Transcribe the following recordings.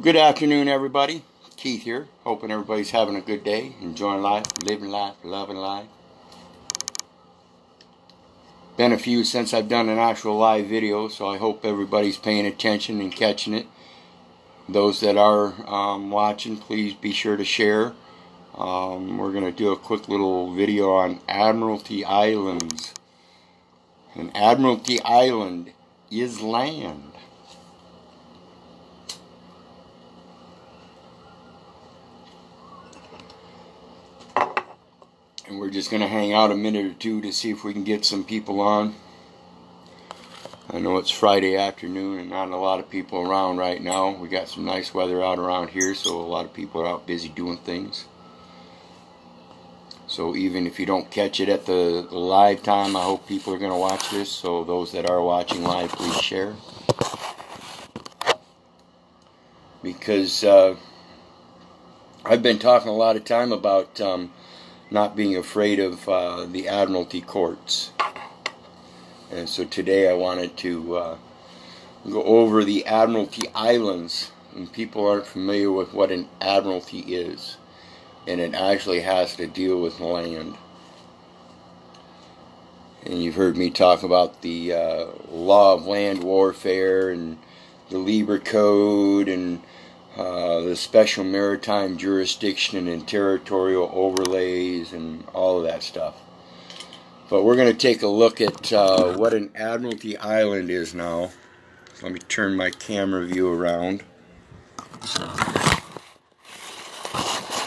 Well, good afternoon, everybody. Keith here. Hoping everybody's having a good day, enjoying life, living life, loving life. Been a few since I've done an actual live video, so I hope everybody's paying attention and catching it. Those that are um, watching, please be sure to share. Um, we're going to do a quick little video on Admiralty Islands. And Admiralty Island is land. And we're just going to hang out a minute or two to see if we can get some people on. I know it's Friday afternoon and not a lot of people around right now. We got some nice weather out around here, so a lot of people are out busy doing things. So even if you don't catch it at the, live time, I hope people are going to watch this. So those that are watching live, please share. Because uh, I've been talking a lot of time about um, not being afraid of uh, the Admiralty courts. And so today I wanted to uh, go over the Admiralty Islands. And people aren't familiar with what an Admiralty is. And it actually has to deal with land. And you've heard me talk about the uh, law of land warfare and the Lieber Code and uh, the special maritime jurisdiction and territorial overlays and all of that stuff. But we're going to take a look at uh, what an Admiralty Island is now. Let me turn my camera view around.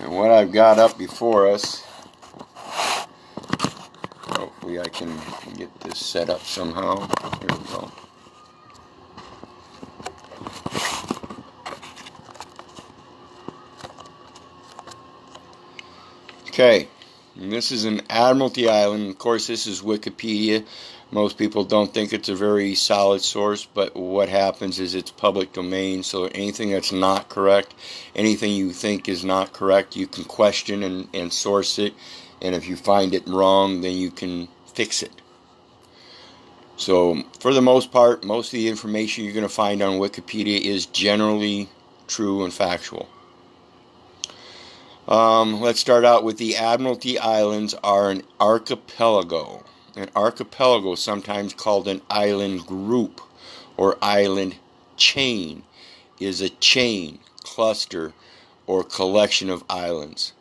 And what I've got up before us, hopefully I can get this set up somehow. Here we go. Okay, and this is an Admiralty Island. Of course, this is Wikipedia. Most people don't think it's a very solid source, but what happens is it's public domain, so anything that's not correct, anything you think is not correct, you can question and, and source it, and if you find it wrong, then you can fix it. So, for the most part, most of the information you're going to find on Wikipedia is generally true and factual. Um, let's start out with the Admiralty Islands are an archipelago. An archipelago, sometimes called an island group or island chain, is a chain, cluster, or collection of islands.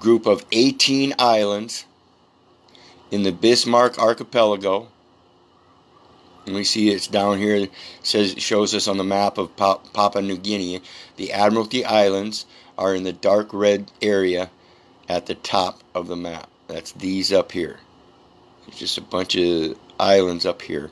Group of 18 islands in the Bismarck Archipelago. And we see it's down here. It says it shows us on the map of Papua New Guinea. The Admiralty Islands are in the dark red area at the top of the map. That's these up here. It's just a bunch of islands up here.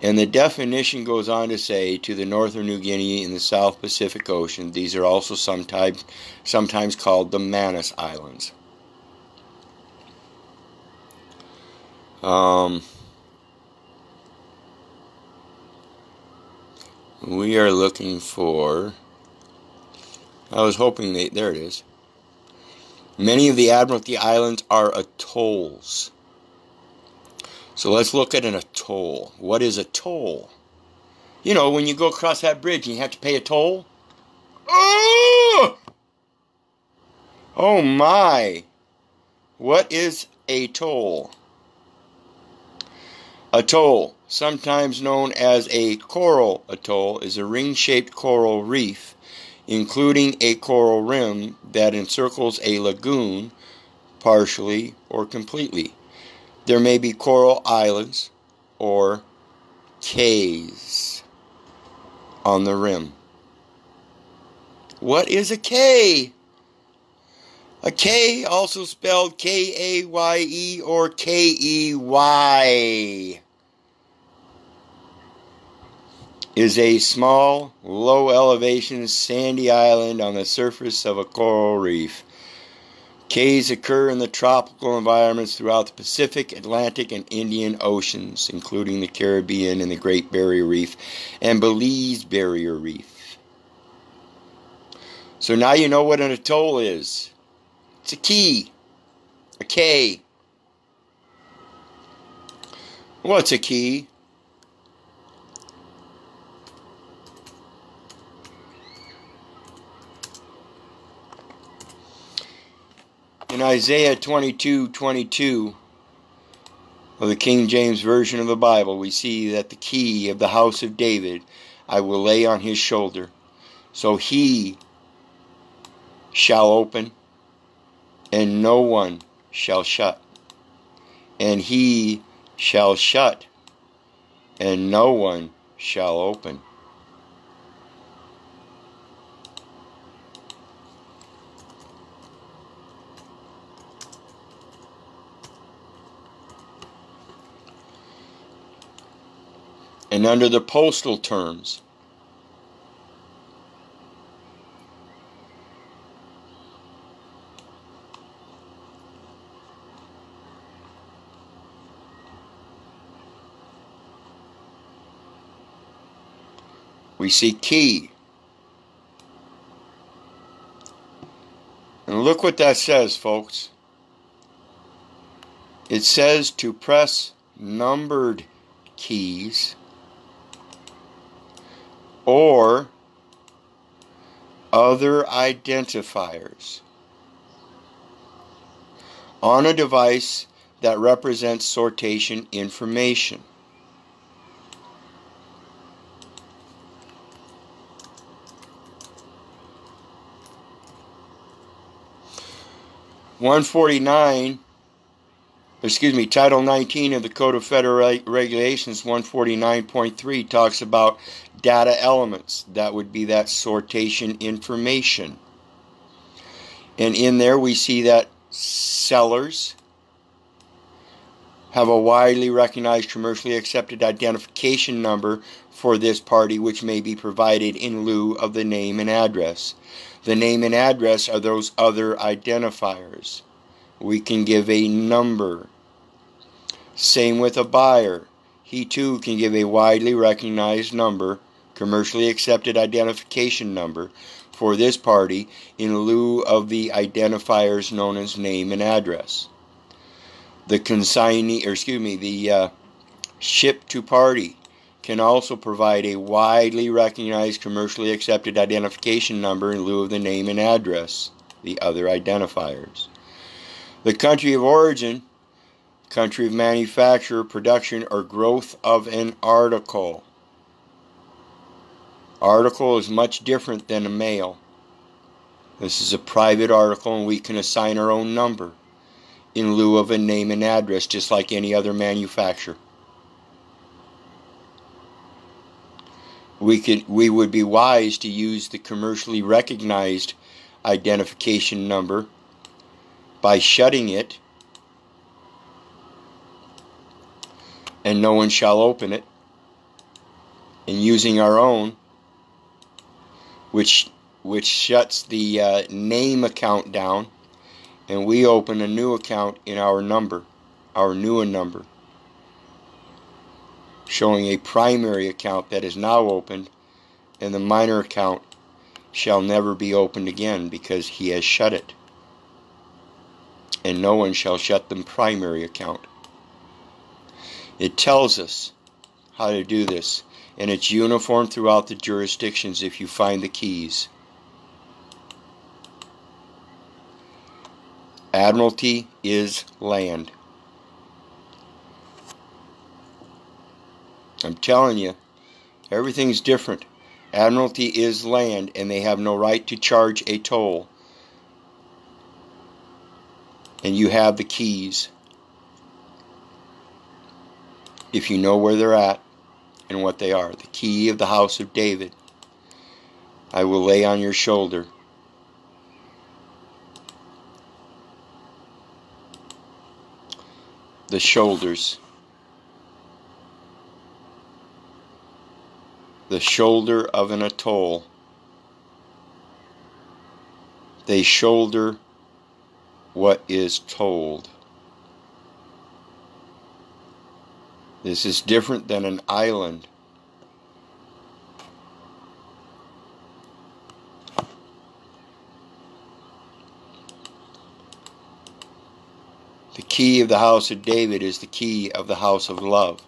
And the definition goes on to say to the northern New Guinea in the South Pacific Ocean. These are also sometimes sometimes called the Manus Islands. Um, we are looking for I was hoping they, there it is. Many of the Admiralty Islands are atolls. So let's look at an atoll. What is a toll? You know, when you go across that bridge and you have to pay a toll. Oh! Oh my! What is a toll? Atoll, sometimes known as a coral atoll, is a ring shaped coral reef including a coral rim that encircles a lagoon partially or completely. There may be coral islands or cays on the rim. What is a cay? A K, also spelled K A Y E or K E Y. is a small, low elevation sandy island on the surface of a coral reef. Cays occur in the tropical environments throughout the Pacific, Atlantic, and Indian Oceans, including the Caribbean and the Great Barrier Reef and Belize Barrier Reef. So now you know what an atoll is. It's a key, a K. What's a key? In Isaiah 22 22 of the King James Version of the Bible, we see that the key of the house of David I will lay on his shoulder. So he shall open, and no one shall shut. And he shall shut, and no one shall open. And under the postal terms, we see key. And look what that says, folks. It says to press numbered keys or other identifiers on a device that represents sortation information. One forty nine excuse me, Title 19 of the Code of Federal Regulations 149.3 talks about data elements. That would be that sortation information. And in there we see that sellers have a widely recognized commercially accepted identification number for this party which may be provided in lieu of the name and address. The name and address are those other identifiers. We can give a number same with a buyer. He too can give a widely recognized number, commercially accepted identification number, for this party in lieu of the identifiers known as name and address. The consignee, or excuse me, the uh, ship to party can also provide a widely recognized commercially accepted identification number in lieu of the name and address, the other identifiers. The country of origin country of manufacture, production, or growth of an article. Article is much different than a mail. This is a private article and we can assign our own number in lieu of a name and address just like any other manufacturer. We could we would be wise to use the commercially recognized identification number by shutting it and no one shall open it, and using our own, which which shuts the uh, name account down, and we open a new account in our number, our newer number, showing a primary account that is now opened, and the minor account shall never be opened again because he has shut it. And no one shall shut the primary account. It tells us how to do this, and it's uniform throughout the jurisdictions if you find the keys. Admiralty is land. I'm telling you, everything's different. Admiralty is land, and they have no right to charge a toll. And you have the keys if you know where they're at and what they are. The key of the house of David I will lay on your shoulder. The shoulders. The shoulder of an atoll. They shoulder what is told. This is different than an island. The key of the house of David is the key of the house of love.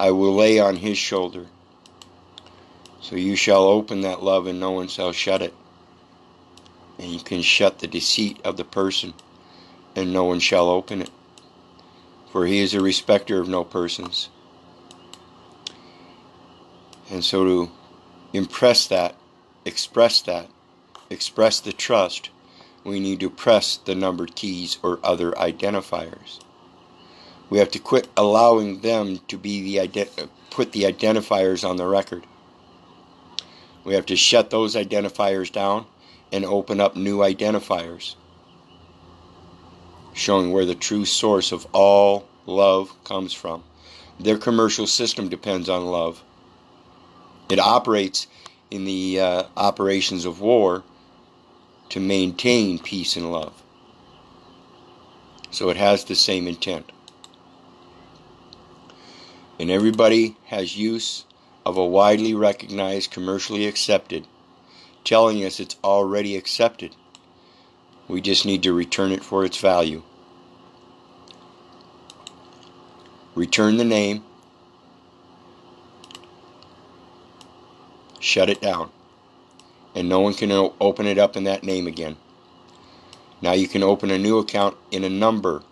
I will lay on his shoulder. So you shall open that love and no one shall shut it. and you can shut the deceit of the person, and no one shall open it. For he is a respecter of no persons. And so to impress that, express that, express the trust, we need to press the numbered keys or other identifiers. We have to quit allowing them to be the put the identifiers on the record. We have to shut those identifiers down and open up new identifiers, showing where the true source of all love comes from. Their commercial system depends on love. It operates in the uh, operations of war to maintain peace and love. So it has the same intent. And everybody has use of a widely recognized, commercially accepted, telling us it's already accepted. We just need to return it for its value. Return the name, shut it down. And no one can open it up in that name again. Now you can open a new account in a number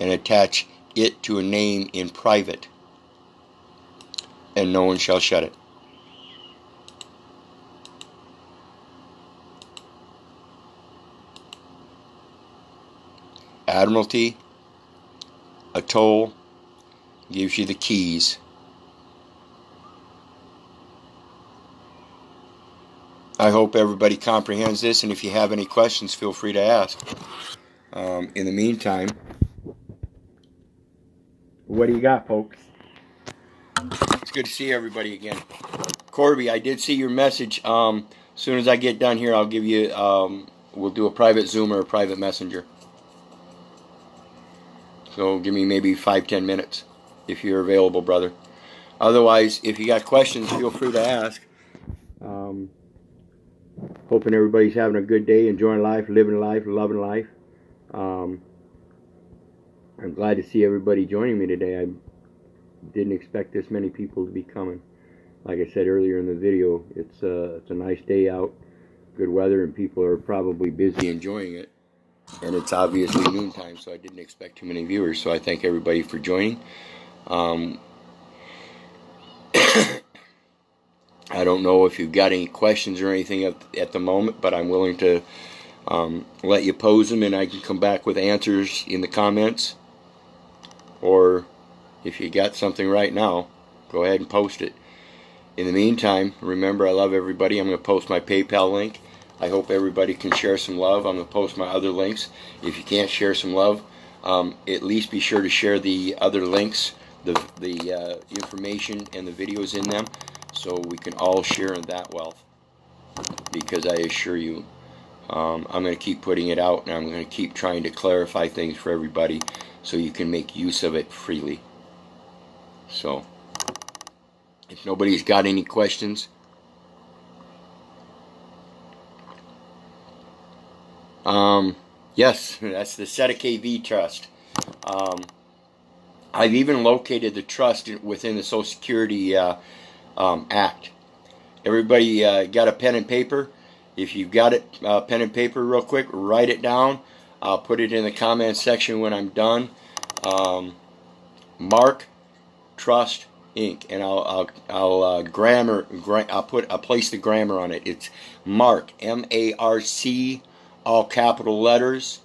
and attach it to a name in private, and no one shall shut it. Admiralty, Atoll gives you the keys I hope everybody comprehends this, and if you have any questions, feel free to ask. Um, in the meantime, what do you got, folks? It's good to see everybody again. Corby, I did see your message. Um, as soon as I get done here, I'll give you, um, we'll do a private Zoom or a private messenger. So give me maybe five, ten minutes if you're available, brother. Otherwise, if you got questions, feel free to ask. Um, hoping everybody's having a good day, enjoying life, living life, loving life. Um, I'm glad to see everybody joining me today. I didn't expect this many people to be coming. Like I said earlier in the video, it's uh, it's a nice day out, good weather, and people are probably busy enjoying it. And it's obviously noontime, so I didn't expect too many viewers. So I thank everybody for joining. Um, I don't know if you've got any questions or anything at, at the moment, but I'm willing to um, let you pose them and I can come back with answers in the comments. Or if you got something right now, go ahead and post it. In the meantime, remember I love everybody. I'm going to post my PayPal link. I hope everybody can share some love. I'm going to post my other links. If you can't share some love, um, at least be sure to share the other links, the, the uh, information and the videos in them so we can all share in that wealth. Because I assure you, um, I'm going to keep putting it out and I'm going to keep trying to clarify things for everybody so you can make use of it freely. So, if nobody's got any questions, um, yes, that's the Seta V Trust. Um, I've even located the trust within the Social Security uh, um, Act. Everybody uh, got a pen and paper? If you've got it, uh, pen and paper, real quick, write it down. I'll put it in the comment section when I'm done. Um, MARC Trust Inc. And I'll I'll, I'll uh, grammar gra I'll put I'll place the grammar on it. It's Mark M A R C all capital letters,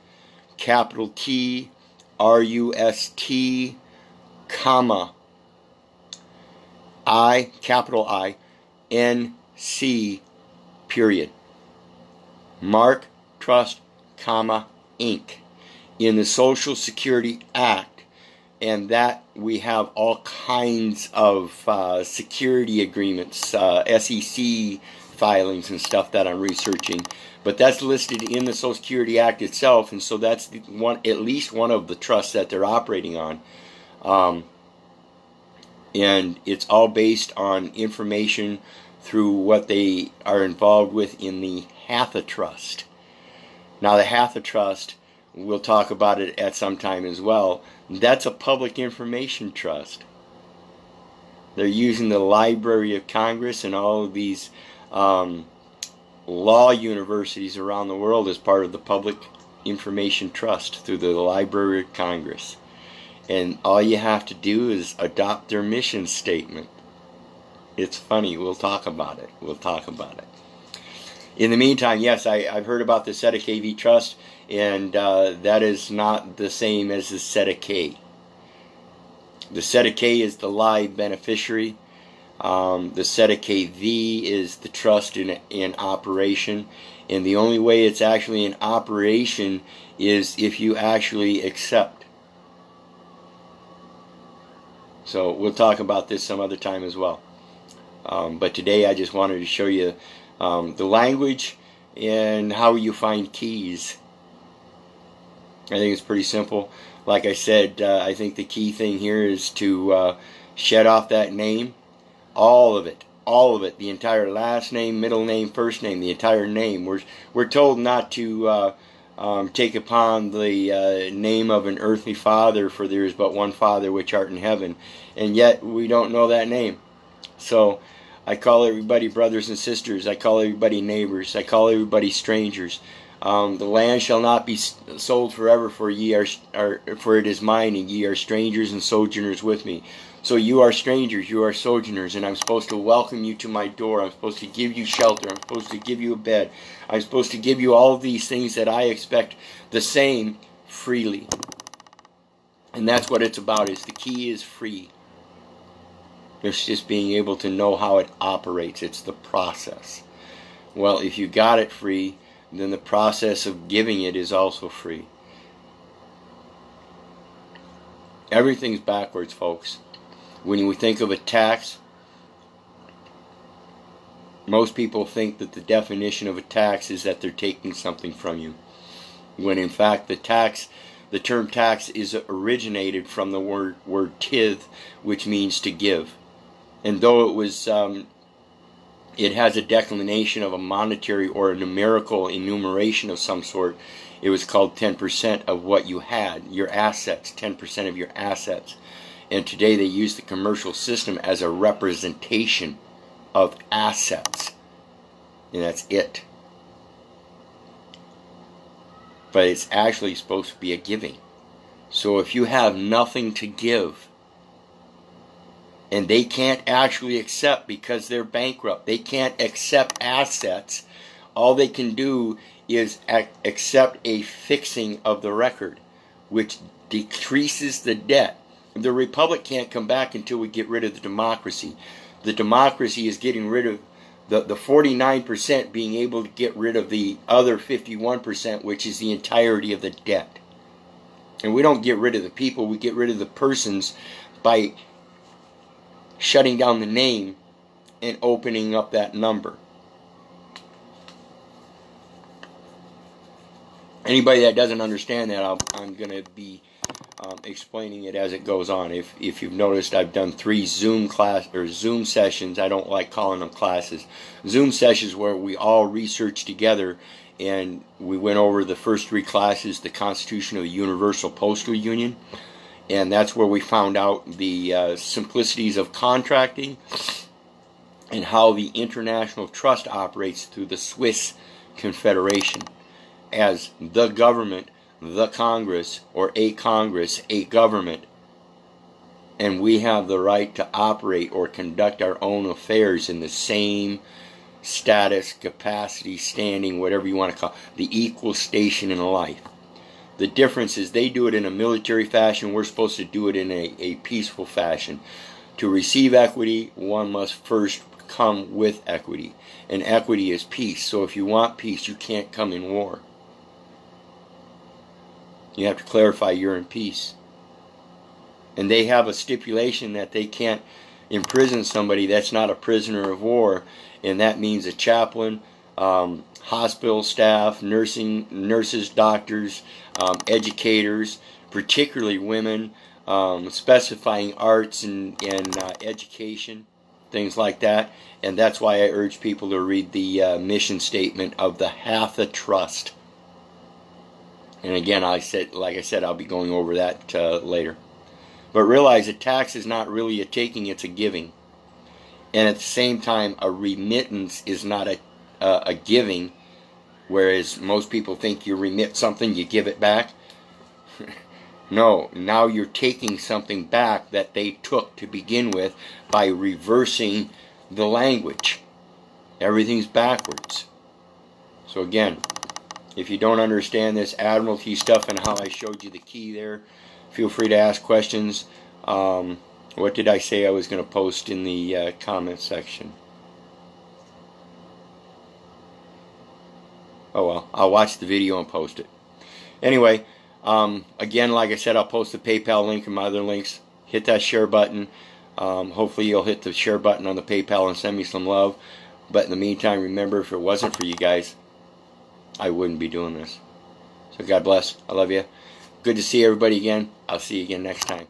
capital T R U S T comma I, capital I, N, C, period. MARC Trust, comma, Inc. In the Social Security Act, and that we have all kinds of uh, security agreements, uh, SEC filings and stuff that I'm researching. But that's listed in the Social Security Act itself, and so that's one, at least one of the trusts that they're operating on. Um, and it's all based on information through what they are involved with in the HathiTrust. Now, the HathiTrust, we'll talk about it at some time as well. That's a public information trust. They're using the Library of Congress and all of these um, law universities around the world as part of the Public Information Trust through the Library of Congress. And all you have to do is adopt their mission statement. It's funny. We'll talk about it. We'll talk about it. In the meantime, yes, I, have heard about the Cestui Que Vie Trust, and uh, that is not the same as the Cestui Que. The Cestui Que is the live beneficiary. Um, the SEDA V is the trust in, in operation. And the only way it's actually in operation is if you actually accept. So we'll talk about this some other time as well. Um, but today I just wanted to show you um, the language and how you find keys. I think it's pretty simple. Like I said, uh, I think the key thing here is to uh, shed off that name, all of it, all of it, the entire last name, middle name, first name, the entire name. We're we're told not to uh, um, take upon the uh, name of an earthly father, for there is but one Father which art in heaven, and yet we don't know that name. So I call everybody brothers and sisters. I call everybody neighbors. I call everybody strangers. Um, the land shall not be sold forever, for ye are, are, for it is mine, and ye are strangers and sojourners with me. So you are strangers, you are sojourners, and I'm supposed to welcome you to my door. I'm supposed to give you shelter. I'm supposed to give you a bed. I'm supposed to give you all these things that I expect the same freely. And that's what it's about. Is the key is free. It's just being able to know how it operates. It's the process. Well, if you got it free, then the process of giving it is also free. Everything's backwards, folks. When we think of a tax, most people think that the definition of a tax is that they're taking something from you. When in fact the tax the term tax is originated from the word word tithe, which means to give and though it was um, it has a declination of a monetary or a numerical enumeration of some sort. It was called 10% of what you had your assets 10% of your assets. And today they use the commercial system as a representation of assets. And that's it. But it's actually supposed to be a giving. So if you have nothing to give and they can't actually accept because they're bankrupt. They can't accept assets. All they can do is accept a fixing of the record, which decreases the debt. The republic can't come back until we get rid of the democracy. The democracy is getting rid of the, the 49% being able to get rid of the other 51%, which is the entirety of the debt. And we don't get rid of the people, we get rid of the persons by shutting down the name and opening up that number. Anybody that doesn't understand that, i am going to be um, explaining it as it goes on. If if you've noticed, I've done three Zoom class or Zoom sessions. I don't like calling them classes. Zoom sessions where we all research together, and we went over the first three classes: the Constitution of the Universal Postal Union, and that's where we found out the uh, simplicities of contracting and how the international trust operates through the Swiss Confederation as the government, the Congress, or a Congress, a government, and we have the right to operate or conduct our own affairs in the same status, capacity, standing, whatever you want to call it, the equal station in life. The difference is they do it in a military fashion. We're supposed to do it in a, a peaceful fashion. To receive equity, one must first come with equity. And equity is peace. So if you want peace, you can't come in war. You have to clarify you're in peace. And they have a stipulation that they can't imprison somebody that's not a prisoner of war. And that means a chaplain, um, hospital staff, nursing nurses, doctors, um, educators, particularly women, um, specifying arts and, and uh, education, things like that. And that's why I urge people to read the uh, mission statement of the HathiTrust. And again, I said, like I said, I'll be going over that uh, later. But realize a tax is not really a taking; it's a giving. And at the same time, a remittance is not a a, a giving, whereas most people think you remit something, you give it back. no, now you're taking something back that they took to begin with by reversing the language. Everything's backwards. So again, if you don't understand this Admiralty stuff and how I showed you the key there, feel free to ask questions. Um, what did I say I was going to post in the uh, comment section? Oh well, I'll watch the video and post it. Anyway, um, again, like I said, I'll post the PayPal link and my other links. Hit that share button. Um, hopefully, you'll hit the share button on the PayPal and send me some love. But in the meantime, remember, if it wasn't for you guys, I wouldn't be doing this. So God bless. I love you. Good to see everybody again. I'll see you again next time.